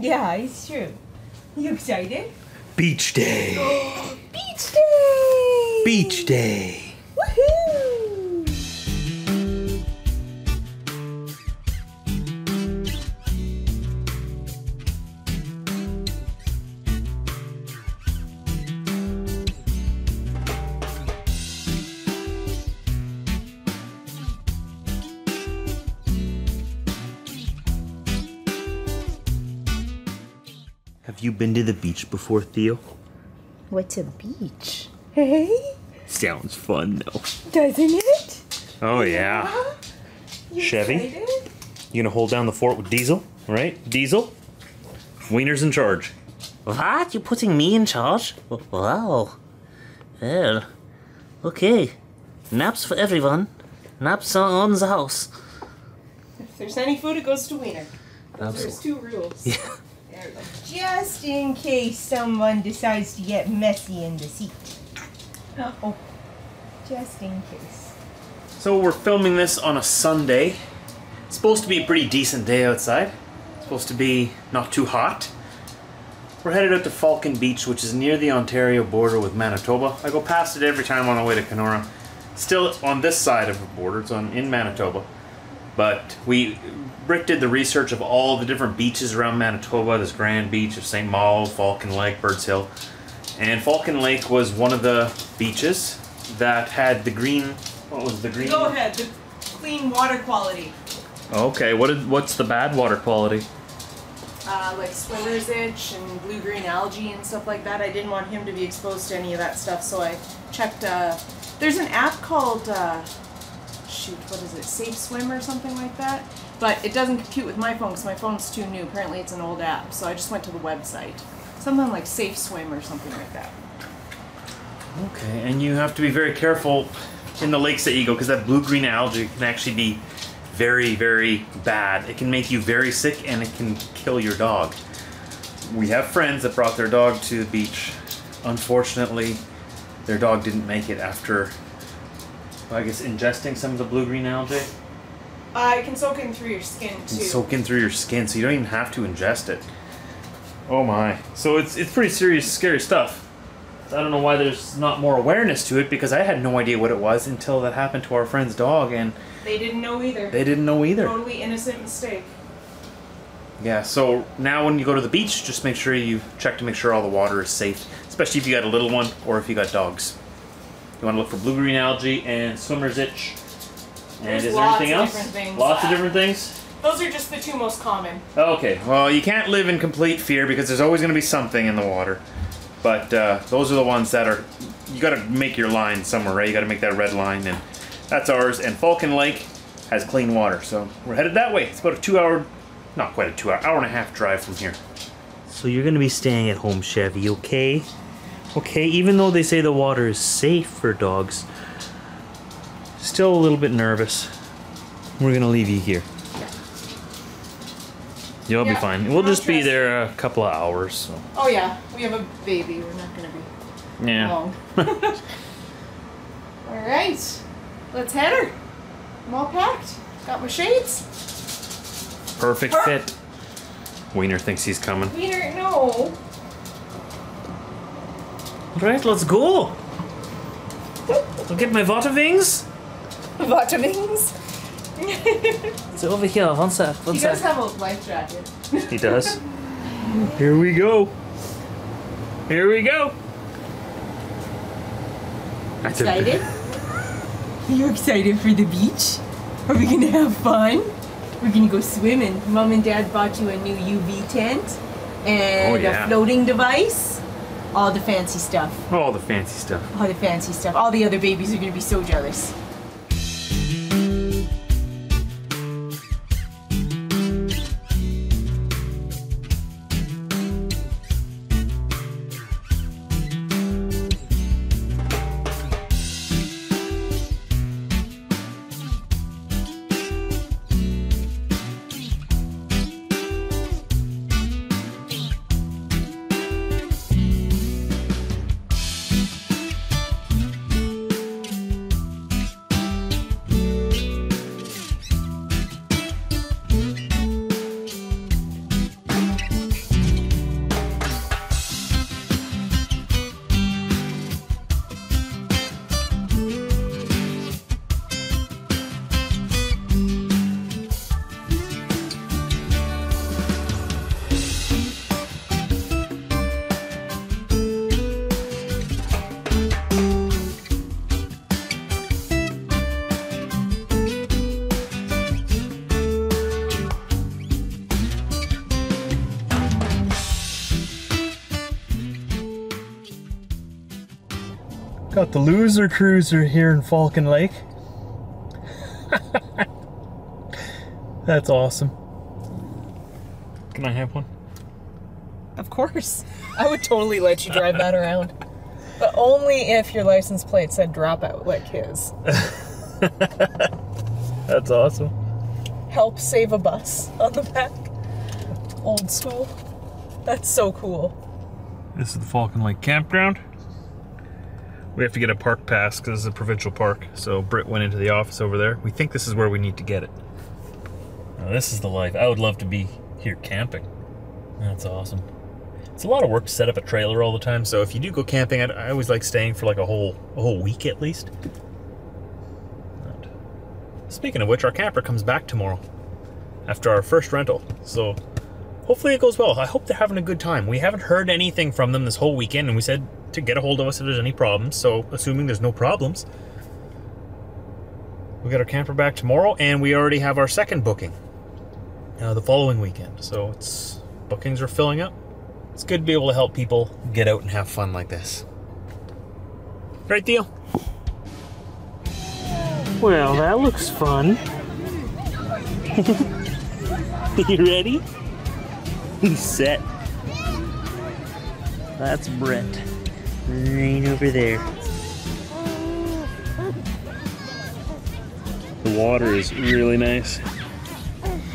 Yeah, it's true. You excited? Beach day. Beach day! Beach day. Been to the beach before, Theo? What's a beach? Hey? Sounds fun though. Doesn't it? Oh yeah. You Chevy? excited? You gonna hold down the fort with Diesel, right? Diesel? Wiener's in charge. What? You putting me in charge? Wow. Well, okay. Naps for everyone. Naps on the house. If there's any food, it goes to Wiener. There's Absolutely. two rules. Yeah. There we go. Just in case someone decides to get messy in the seat. Oh, just in case. So we're filming this on a Sunday. It's supposed to be a pretty decent day outside. It's supposed to be not too hot. We're headed out to Falcon Beach, which is near the Ontario border with Manitoba. I go past it every time on the way to Kenora. Still on this side of the border, it's on in Manitoba. But we Rick did the research of all the different beaches around Manitoba. This Grand Beach of St. Malo, Falcon Lake, Birds Hill. And Falcon Lake was one of the beaches that had the green what was the green Go ahead. The clean water quality. Okay, what did, what's the bad water quality? uh, like swimmer's itch and blue green algae and stuff like that. I didn't want him to be exposed to any of that stuff, so I checked. Uh, there's an app called uh, shoot, what is it? Safe Swim or something like that. But it doesn't compute with my phone because my phone's too new. Apparently, it's an old app, so I just went to the website. Something like Safe Swim or something like that. Okay, and you have to be very careful in the lakes that you go because that blue green algae can actually be very, very bad. It can make you very sick and it can kill your dog. We have friends that brought their dog to the beach. Unfortunately, their dog didn't make it after, I guess, ingesting some of the blue green algae. Uh, it can soak in through your skin too. and soak in through your skin, so you don't even have to ingest it. Oh my! So it's it's pretty serious, scary stuff. I don't know why there's not more awareness to it because I had no idea what it was until that happened to our friend's dog, and they didn't know either. they didn't know either. Totally innocent mistake. Yeah. So now when you go to the beach, just make sure you check to make sure all the water is safe, especially if you got a little one or if you got dogs. You want to look for blue green algae and swimmer's itch. And There's is there lots anything of else? different things. Lots of different things. Those are just the two most common. Okay, well, you can't live in complete fear because there's always going to be something in the water. But uh, those are the ones that are. You got to make your line somewhere, right? You got to make that red line, and that's ours. And Falcon Lake has clean water, so we're headed that way. It's about a two-hour, not quite a two-hour, hour and a half drive from here. So you're gonna be staying at home, Chevy, okay? Okay, even though they say the water is safe for dogs, still a little bit nervous. We're gonna leave you here. You'll be fine. We'll just be there a couple of hours. So. Oh yeah, we have a baby. We're not gonna be Yeah. long. all right, let's head her. I'm all packed. Got my shades. Perfect Huh? fit. Wiener thinks he's coming. Wiener, no. Right, let's go. I'll get my water wings. Water wings? so over here. One sec. One he sec. does have a life jacket. He does. Here we go. Here we go. That's Excited? Are you excited for the beach? Are we gonna have fun? We're gonna go swimming. Mom and Dad bought you a new UV tent and Oh, yeah. a floating device. All the fancy stuff. All the fancy stuff. All the fancy stuff. All the other babies are gonna be so jealous. The loser cruiser here in Falcon Lake. That's awesome. Can I have one? Of course. I would totally let you drive that around. But only if your license plate said dropout like his. That's awesome. Help save a bus on the back. Old school. That's so cool. This is the Falcon Lake Campground. We have to get a park pass because it's a provincial park. So Britt went into the office over there. We think this is where we need to get it. Now, this is the life. I would love to be here camping. That's awesome. It's a lot of work to set up a trailer all the time. So if you do go camping, I, I always like staying for like a whole a whole week at least. Speaking of which, our camper comes back tomorrow after our first rental. So hopefully it goes well. I hope they're having a good time. We haven't heard anything from them this whole weekend, and we said to get a hold of us if there's any problems. So, assuming there's no problems, we got our camper back tomorrow, and we already have our second booking uh, the following weekend. So, it's bookings are filling up. It's good to be able to help people get out and have fun like this. Great deal. Well, that looks fun. you ready? He's set. That's Brett. Right over there. The water is really nice.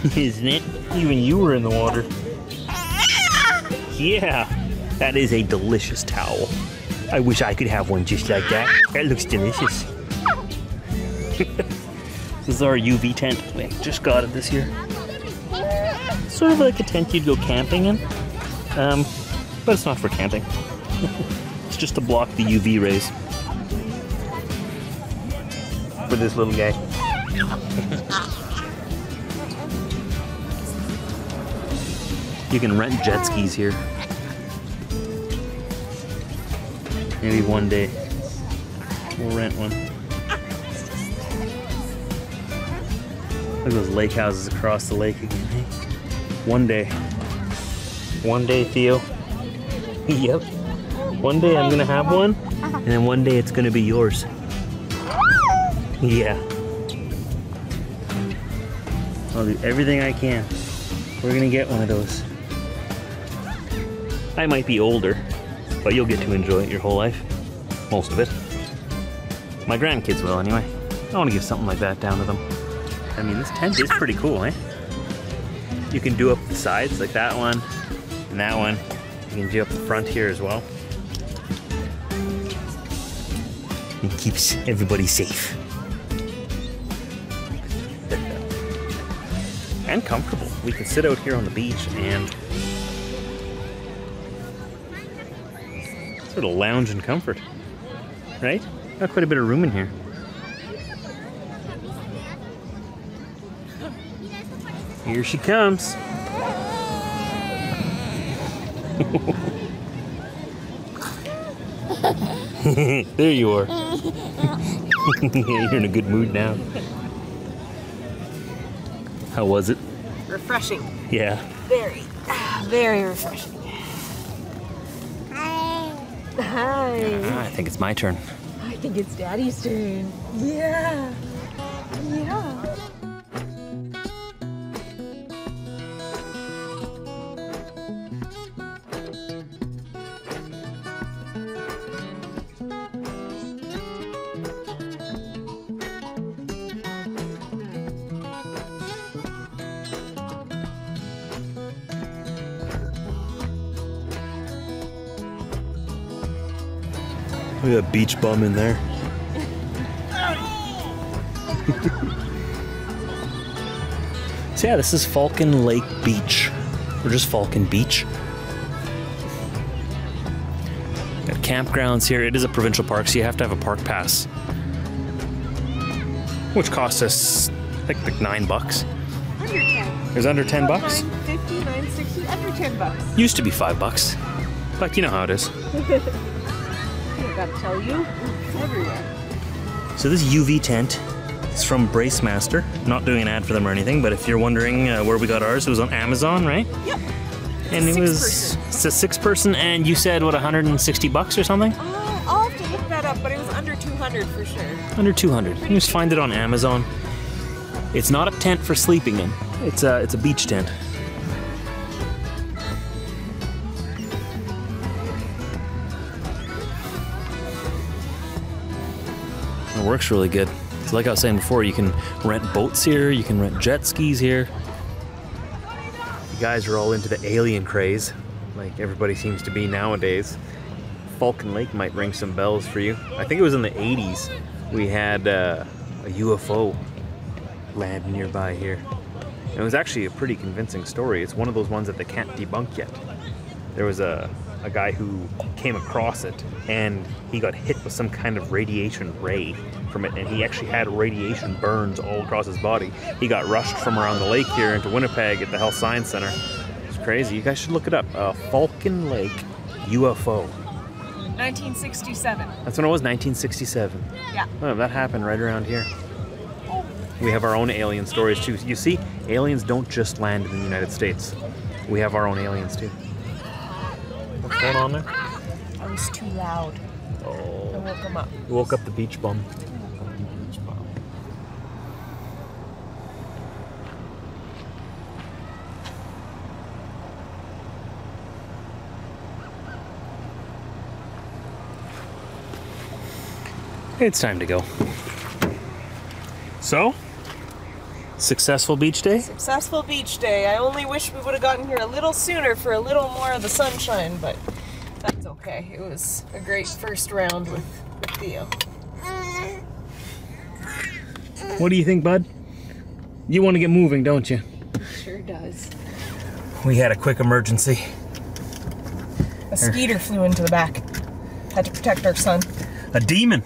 Isn't it? Even you were in the water. Yeah, that is a delicious towel. I wish I could have one just like that. That looks delicious. this is our UV tent. We just got it this year. Sort of like a tent you'd go camping in. Um, but it's not for camping. just to block the UV rays. For this little guy. you can rent jet skis here. Maybe one day we'll rent one. Look at those lake houses across the lake again. Hey? One day. One day, Theo. yep. One day I'm gonna have one, and then one day it's gonna be yours. Yeah. I'll do everything I can. We're gonna get one of those. I might be older, but you'll get to enjoy it your whole life. Most of it. My grandkids will, anyway. I want to give something like that down to them. I mean, this tent is pretty cool, eh? You can do up the sides like that one and that one. You can do up the front here as well. It keeps everybody safe. and comfortable. We can sit out here on the beach and sort of lounge in comfort. Right? Got quite a bit of room in here. Here she comes. there you are. You're in a good mood now. How was it? Refreshing. Yeah. Very, very refreshing. Hi. Ah, I think it's my turn. I think it's Daddy's turn. Yeah. Yeah. Look at that beach bum in there. so yeah, this is Falcon Lake Beach. Or just Falcon Beach. Got campgrounds here. It is a provincial park, so you have to have a park pass. Which cost us I think like nine bucks. Under 10. It was under ten bucks. 950, 960, under 10 bucks. Used to be five bucks. But you know how it is. Gotta tell you, it's everywhere. So this UV tent is from Bracemaster. Not doing an ad for them or anything, but if you're wondering uh, where we got ours, it was on Amazon, right? Yep. And it was person. it's a six person, and you said what 160 bucks or something? Uh, I'll have to look that up, but it was under 200 for sure. Under 200. You just find it on Amazon. It's not a tent for sleeping in. It's a it's a beach tent. It works really good. Like I was saying before, you can rent boats here, you can rent jet skis here. You guys are all into the alien craze, like everybody seems to be nowadays. Falcon Lake might ring some bells for you. I think it was in the 80s we had uh, a UFO land nearby here. And it was actually a pretty convincing story. It's one of those ones that they can't debunk yet. There was a, a guy who came across it and he got hit with some kind of radiation ray from it and he actually had radiation burns all across his body. He got rushed from around the lake here into Winnipeg at the Health Science Center. It's crazy. You guys should look it up. Uh, Falcon Lake UFO. 1967. That's when it was, 1967. Yeah. Oh, that happened right around here. We have our own alien stories too. You see, aliens don't just land in the United States. We have our own aliens too. What's going on there? I was too loud. Oh. I Oh, woke him up. you woke up the beach bum. It's time to go. So, successful beach day? Successful beach day. I only wish we would have gotten here a little sooner for a little more of the sunshine, but that's okay. It was a great first round with, with Theo. What do you think, bud? You want to get moving, don't you? Sure does. We had a quick emergency. A skeeter flew into the back. Had to protect our son. A demon.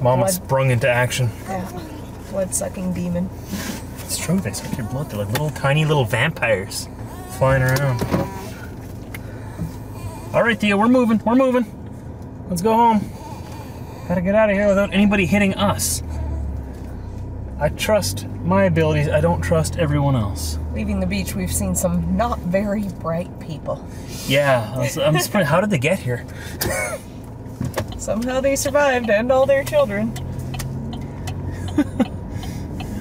Mama Blood. sprung into action. Yeah. Blood sucking demon. It's true, they suck your blood. They're like little tiny little vampires flying around. All right, Theo, we're moving. We're moving. Let's go home. Gotta get out of here without anybody hitting us. I trust my abilities. I don't trust everyone else. Leaving the beach, we've seen some not very bright people. Yeah, was, I'm surprised. How did they get here? Somehow they survived and all their children.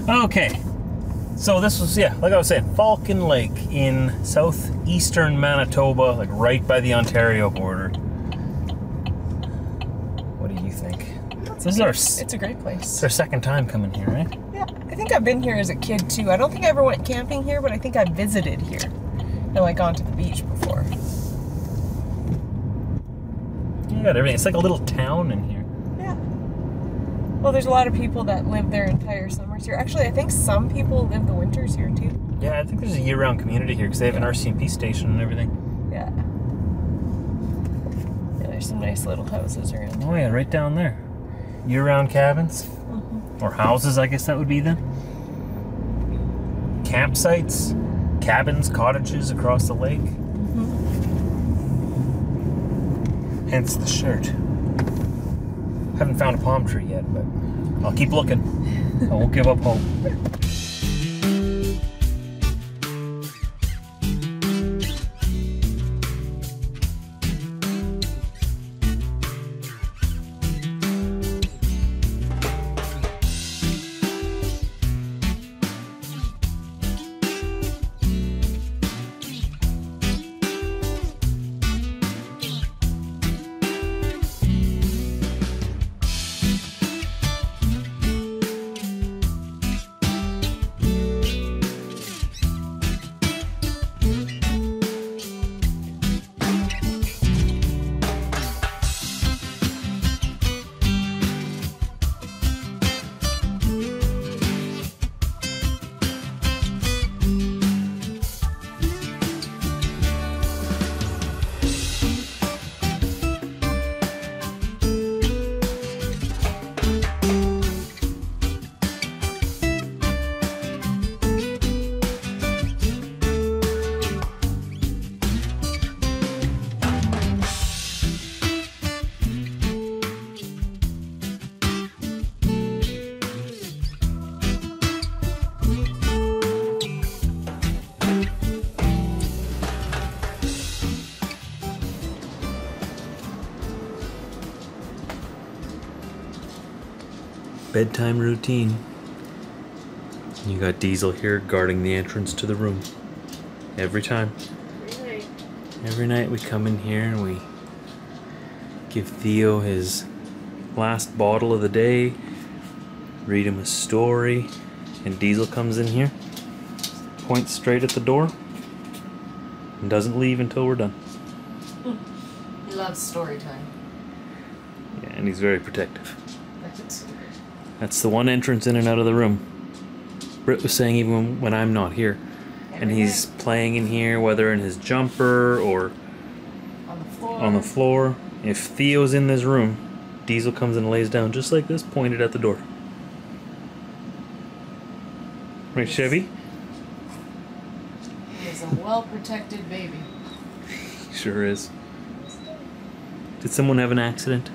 Okay. So this was yeah, like I was saying, Falcon Lake in southeastern Manitoba, like right by the Ontario border. What do you think? This is our It's a great place. it's our second time coming here, right? Yeah, I think I've been here as a kid too. I don't think I ever went camping here, but I think I visited here. And like gone to the beach before. You got everything. It's like a little town in here. Yeah. Well, there's a lot of people that live their entire summers here. Actually, I think some people live the winters here too. Yeah, I think there's a year-round community here because they have an RCMP station and everything. Yeah. Yeah, there's some nice little houses around. Oh yeah, right down there. Year-round cabins mm-hmm. or houses, I guess that would be then. Campsites, cabins, cottages across the lake. Mm-hmm. Hence the shirt. Haven't found a palm tree yet, but I'll keep looking. I won't give up hope. Bedtime routine. You got Diesel here guarding the entrance to the room. Every time. Really? Every night we come in here and we give Theo his last bottle of the day, read him a story, and Diesel comes in here, points straight at the door, and doesn't leave until we're done. He loves story time. Yeah, and he's very protective. That's the one entrance in and out of the room. Britt was saying even when- when I'm not here. And he's playing in here, whether in his jumper or on the floor. on the floor. If Theo's in this room, Diesel comes and lays down just like this, pointed at the door. Right, Chevy? He's a well protected baby. Sure is. Did someone have an accident?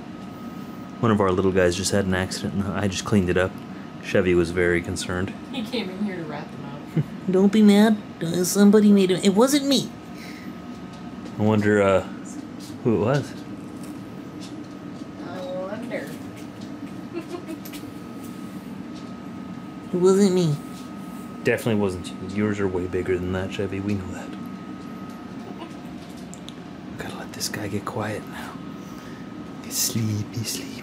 One of our little guys just had an accident and I just cleaned it up. Chevy was very concerned. He came in here to rat them out. Don't be mad. Uh, somebody made it. It wasn't me. I wonder uh, who it was. I wonder. It wasn't me. Definitely wasn't you. Yours are way bigger than that, Chevy. We know that. Gotta let this guy get quiet now. Get sleepy, sleepy.